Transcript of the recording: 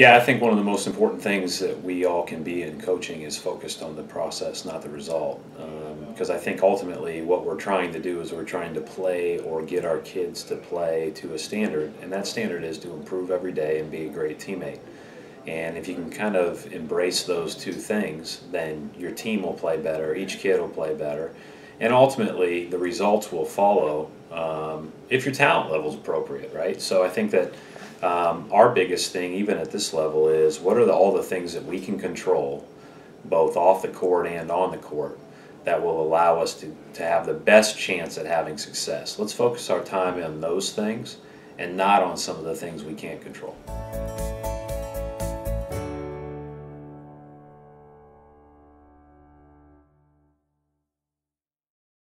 Yeah, I think one of the most important things that we all can be in coaching is focused on the process, not the result. Because um, I think ultimately what we're trying to do is we're trying to play or get our kids to play to a standard, and that standard is to improve every day and be a great teammate. And if you can kind of embrace those two things, then your team will play better, each kid will play better, and ultimately the results will follow um, if your talent level is appropriate, right? So I think that um, our biggest thing, even at this level, is what are the, all the things that we can control, both off the court and on the court, that will allow us to, to have the best chance at having success. Let's focus our time on those things and not on some of the things we can't control.